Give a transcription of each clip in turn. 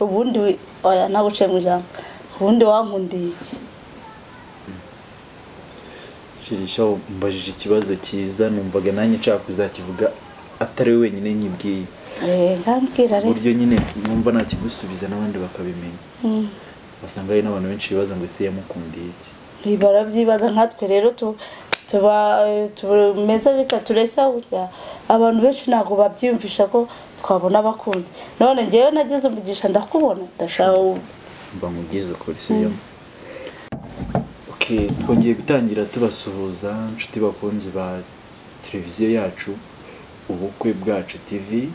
ubundi oya nawe uciye mu ijambo ubundi wankundiye iki? Shirisha mbajije ikibazo cyiza numvaga nanjye nshaka kuzakivuga atari we wenyine nyibwiye Eh, uburyo nyine numva nakigusubiza n'abandi bakabimenya. Basanga hari n'abantu benshi bibaza ngo ese yamukundiye iki? Barabyibaza nkatwe rero tu- tuba tumeze gutya tureshya gutya. Abantu benshi ntabwo babyiyumvisha ko twabona abakunzi. None ngewe nagize umugisha ndakubona. Ndashaka mba nkubwiza ukuri sibyo okay twongeye gutangira tubasuhuza inshuti bakunzi ba televiziyo yacu ubukwe bwacu tv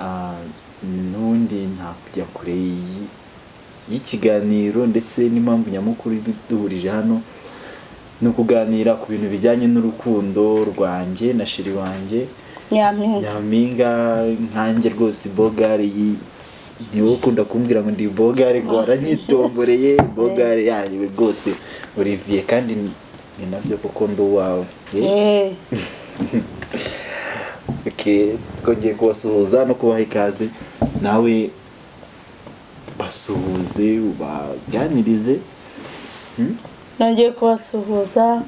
Ah, n'undi nta kujya kure y'i- y'ikiganiro ndetse n'impamvu nyamukuru duhurije hano ni ukuganira ku bintu bijyanye n'urukundo rwanjye na shiri wanjye. Nyampinga nkanjye rwose bogari yi- ni we ukunda kumbwira ngo ndi bogari ngo waranyitomboreye. Bogari yawe rwose olivier kandi ni- na byo kuko ndi uwawe. Eh, Eh, twongeye kubasuhuza no kubaha ikaze. Nawe basuhuze ubaganirize. Hmm? nongeye kubasuhuza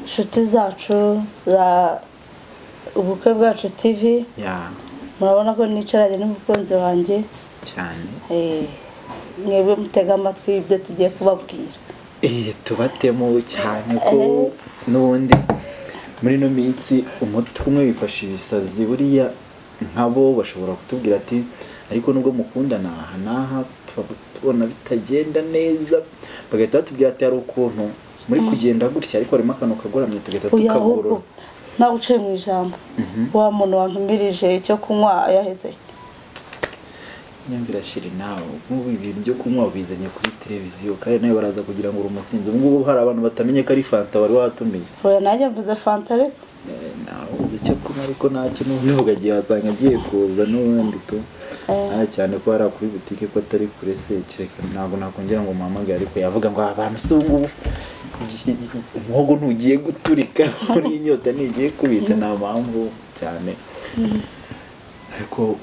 inshuti zacu za ubukwe bwacu tv ya. Murabona ko nicaranye n'umukunzi wanjye. Cyane. Eh, mwebwe mutega amatwi ibyo tugiye kubabwira. Eh, tubatemo cyane ko n'ubundi muri ino minsi umuti umwe wifasha ibisazi buriya nkabo bashobora kutubwira ati ariko nubwo mukundana aha n'aha tubona bitagenda neza. Bagahita batubwira ati hari ukuntu muri kugenda gutya ariko harimo akantu kagoramye tugahita tukagorora. Nawe uciye mu ijambo wa muntu wantumirije icyo kunywa yaheze. Nyumvira shiri nawe nk'ubu ibintu byo kunywa ubizanye kuri televiziyo kandi nawe baraza kugira ngo uri umusinzi ubu ngubu hari abantu batamenye ko ari fanta wari watumiye oya nanjye mvuze fanta ariko. Eh, nabuze icyo kunywa ariko nta kintu uvuga agiye wasanga agiye kuza n'ubundi tu. Eh. nta cyane ko hari kuri butike ko atari kure se kireka ntabwo nakongera ngo mpamagare ariko yavuga ngo abantu si ubu umuhogo ntugiye guturika muri inyota ntigiye kubica nta mpamvu cyane. Ariko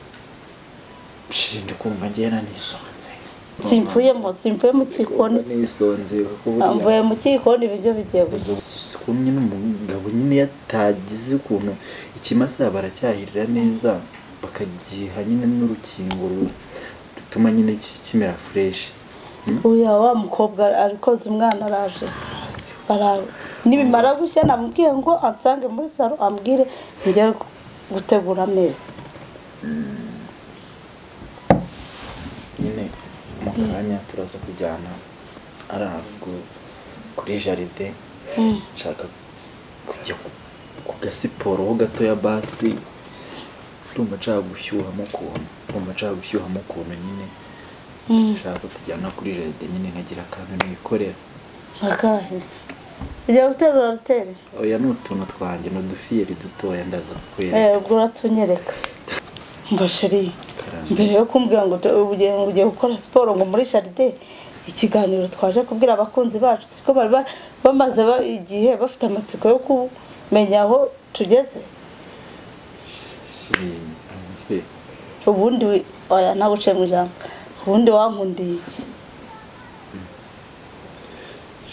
shirinde kumva ngewe nanisonze simvuyemo simvuye mu gikoni buriya mvuye mu gikoni ibiryo bigiye gushya ko nyine umugabo nyine yatagize ukuntu ikimasa baracyahirira neza bakagiha nyine n'urukingo ru- rutuma nyine ki- kimera fureshi uya wa mukobwa ari koza umwana araje. Nibimara gushya namubwiye ngo ansange muri salo ambwire njye gutegura ameza nyine mu kanya turaza kujyana ari kuri jaride nshaka kujya ku- gasiporo ho gatoya basi ndumva nshaka gushyuhamo ukuntu ndumva nshaka gushyuhamo ukuntu nyine nshaka ko tujyana kuri jaride nyine nkagira akantu nikorera. Akahe? Ujya guterura rutere oya ni utuntu twanjye ni udufiyeri dutoya ndaza kukwereka. Eh ubwo uratunyereka mba sheri Karame. mbere yo kumbwira ngo ugiye gukora siporo ngo muri jaride ikiganiro twaje kubwira abakunzi bacu siko bari ba- bamaze ba- igihe bafite amatsiko yo kumenya aho tugeze. Ubundi oya nawe uciye mu ijambo. Ubundi wankundiye iki?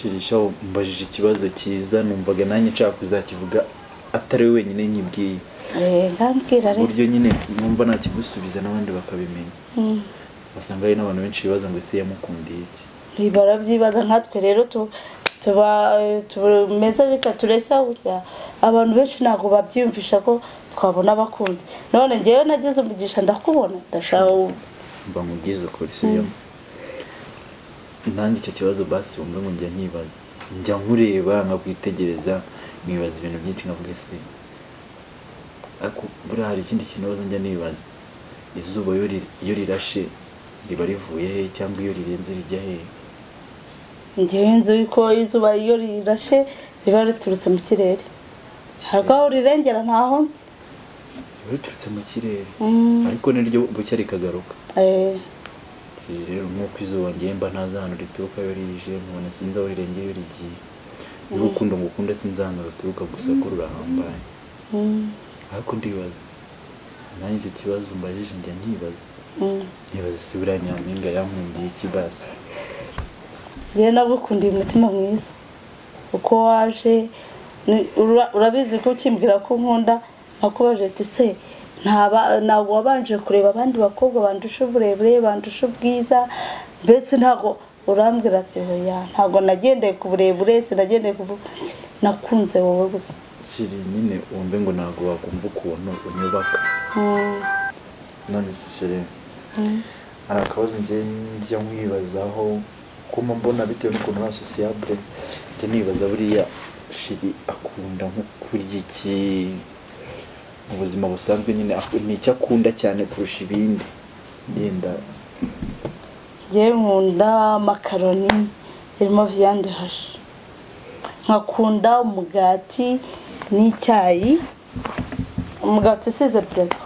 Shirisha mbajije ikibazo cyiza numvaga nanjye nshaka kuzakivuga atari we wenyine nyibwiye eh uburyo nyine numva nakigusubiza n'abandi bakabimenya. Mm. basanga hari n'abantu benshi bibaza ngo ese yamukundiye iki? Barabyibaza nkatwe rero tu- tuba tumeze gutya tureshya gutya. Abantu benshi ntabwo babyiyumvisha ko twabona abakunzi. None ngewe nagize umugisha ndakubona ndashaka mba nkubwiza ukuri sibyo nanjye icyo kibazo basi wumva ngo njya nkibaza njya nkureba nkakwitegereza nkibaza ibintu byinshi nkavuga ese ariko buriya hari ikindi kintu baza njya nibaza. Izuba iyo ri- iyo rirashe riba rivuye he? Cyangwa iyo rirenze rijya hehe ngewe nzi ko izuba iyo rirashe riba riturutse mu kirere. Ariko aho rirengera ntaho nzi. Riba riturutse mu kirere. Mm. ariko niryo bucya rikagaruka. Eh, rero nk'uko izuba ngiye mba ntazi ahantu rituruka iyo rije nkabona sinzi aho rirengeye iyo rigiye n'urukundo ngukunda sinzi ahantu ruturuka gusa ko rurahambaye mm. ariko ndibaza nanjye icyo kibazo mbajije njya nkibaza Mm. nibaza se buriya nyampinga yankundiye iki basi njyewe nagukundiye umutima mwiza. Uko waje urabizi ko ukimbwira ko nkunda nakubaje ati se ntabwo wabanje kureba abandi bakobwa bandusha uburebure bandusha ubwiza mbese ntabwo urambwira ati hoya ntabwo nagendeye ku burebure sinagendeye ku nakunze wowe gusa. Kiri nyine wumve ngo ntabwo wakumva ukuntu unyubaka. Mm. none se shire Mm. hari akabazo njya nkwibazaho kuma mbona bitewe n'ukuntu uri asosiyabure njya nibaza buriya shiri akunda nko kurya iki? Mu buzima busanzwe nyine ni icyo akunda cyane kurusha ibindi. Ngenda. Njyewe nkunda makaroni irimo viyande hashi. Nkakunda umugati n'icyayi. Umugati usize bureba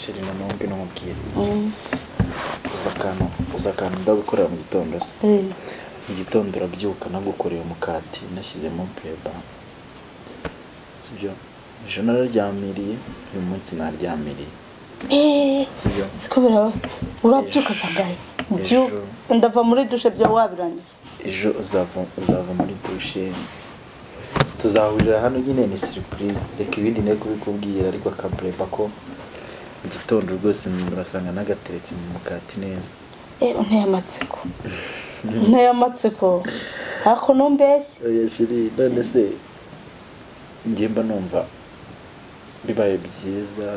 shiri na nombe n'umubwire Mm. uza akantu uza akantu ndagukorera mu gitondo se? Eh. mu gitondo urabyuka nagukoreye umukati nashyizemo peba sibyo ejo nararyamiriye uyu munsi naryamiriye. Eh, sibyo? siko biraba? Urabyuka sangahe byuka? Ndava muri dushe byo wabirangije ejo uzava muri dushe. Tuzahurira hano nyine ni surprise. Reka ibindi ne kubikubwira ariko akabureba ko mu gitondo rwose urasanga nagateretse mu mukati neza. Eh unteye amatsiko. Unteye amatsiko. Ariko numbeshye none se njye mba numva bibaye byiza.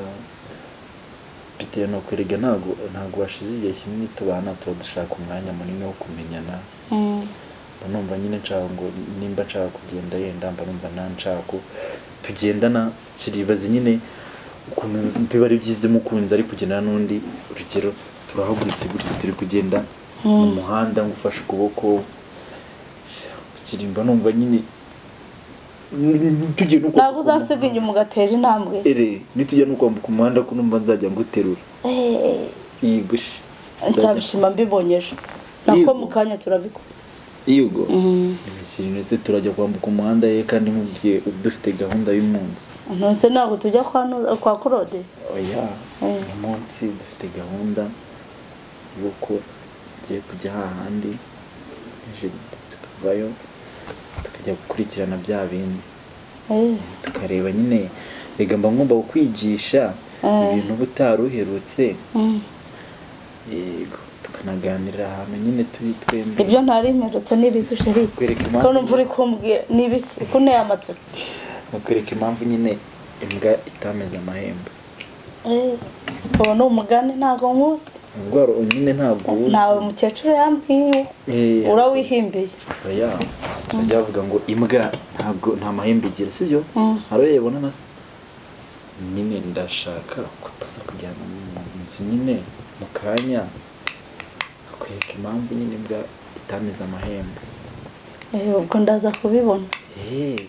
Bitewe nuko erega ntabwo ntabwo hashize igihe kinini tubana tuba dushaka umwanya munini wo kumenyana. Mm. mba numva nyine nshaka ngo nimba nshaka kugenda yenda mba numva nta nshaka tugendana. Kiribaze nyine ukuntu biba ari byiza mukunzi ari kugendana n'undi urugero turahagurutse gutya turi kugenda mu muhanda ngufashe ukuboko. Kirimba numva nyine tugiye no ntabwo uzansiga inyuma ugatera intambwe. Ere nitujya no kwambuka umuhanda ko numva nzajya nguterura. Eh, gushi nzabishima mbibonyeje nako Yego. mu kanya turabikora. Yego. Mm. ikintu se turajya kwambuka umuhanda ye kandi mubwiye dufite gahunda y'umunsi. Nonese ntabwo tujya kwa kurode oya Mm. uyu munsi dufite gahunda y'uko tugiye kujya hahandi. Tukavayo tukajya gukurikirana bya bindi. Eh, tukareba nyine rega mba ngomba kukwigisha Eh. ibintu uba utari uherutse. Mm. yego tukanaganirira ahantu nyine turi twembi. Ibyo ntari mperutse n'ibizi sheri? Kwereka ko numva uri kumbwira n'ibiki kunteye amatsiko bakwereka impamvu nyine imbwa itameze amahembe. Eh, uwo ni umugani ntabwo nkusi indwara nyine ntabwo uzi. ntawe mukecuru yambwiye urawihimbiye? Bajya bavuga ngo imbwa ntabwo nta mahembe igira sibyo Mm. hari uwo yabona na se? Nyine ndashaka ko tuza kujyana mu nzu nyine mu kanya akwereka impamvu nyine imbwa itameze amahembe. Eh, ubwo ndaza kubibona. Eh,